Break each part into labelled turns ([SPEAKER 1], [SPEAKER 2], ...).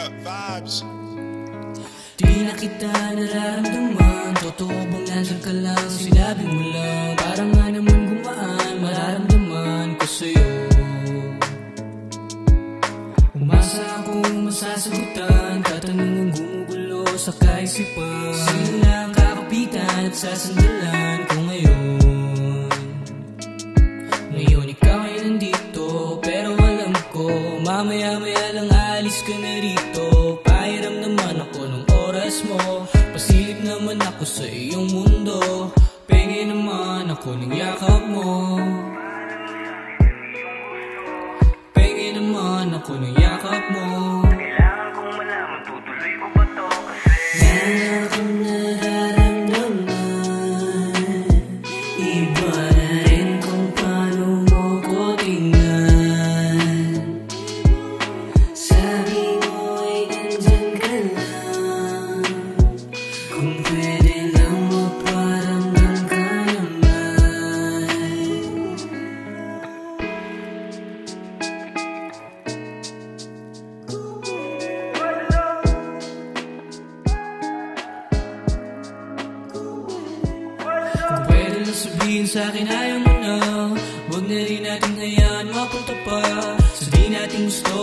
[SPEAKER 1] up vibes.
[SPEAKER 2] Di na kita nararamdaman Totoo bang nandyan ka lang? Sinabi mo lang Parang nga naman gumaan Mararamdaman ko sa'yo. Umasa akong masasagutan Katanungan gumugulo sa kaisipan. Sino lang kakapitan at sasandalan Mamaya-maya lang alis ka na rito. Pahiram naman ako ng oras mo. Pasilip naman ako sa iyong mundo. Pengi naman ako ng yakap mo. Pengi naman ako ng yakap mo.
[SPEAKER 3] Kailangan kong malaman tutuloy ko ba to? Kasi
[SPEAKER 2] Meron akong nararamdaman. Iba na rin sabihin sa akin ayaw mo na Huwag na rin natin hayaan mapunta pa. Sa di natin gusto,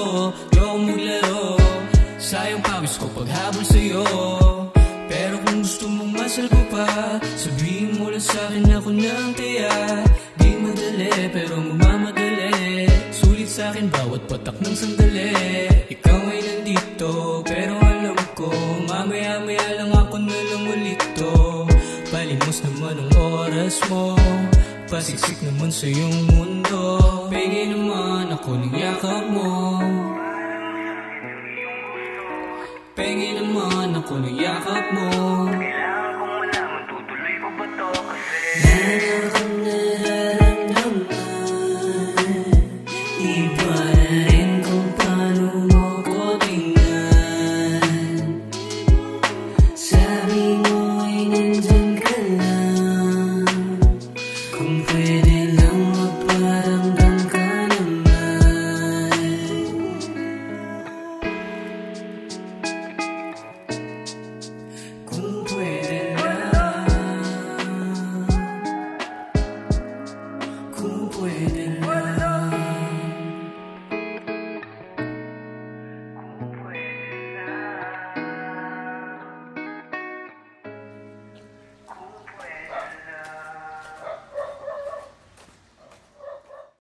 [SPEAKER 2] ako maglaro Sayang pawis ko paghabol sa'yo. Pero kung gusto mong masalbo pa Sabihin mo lang sa akin ako na ang taya Di madali pero magmamadali Sulit sa akin bawat patak ng sandali. Ikaw ay nandito pero alam ko Mamaya-maya lang ako na lang ulit to Palimos naman ang oras mo. Pasiksik naman sa iyong mundo. Pengi naman ako ng yakap mo. Pengi naman ako ng yakap mo.
[SPEAKER 3] Kailangan kong malaman tutuloy ko ba to? Kasi
[SPEAKER 2] kadang-kadang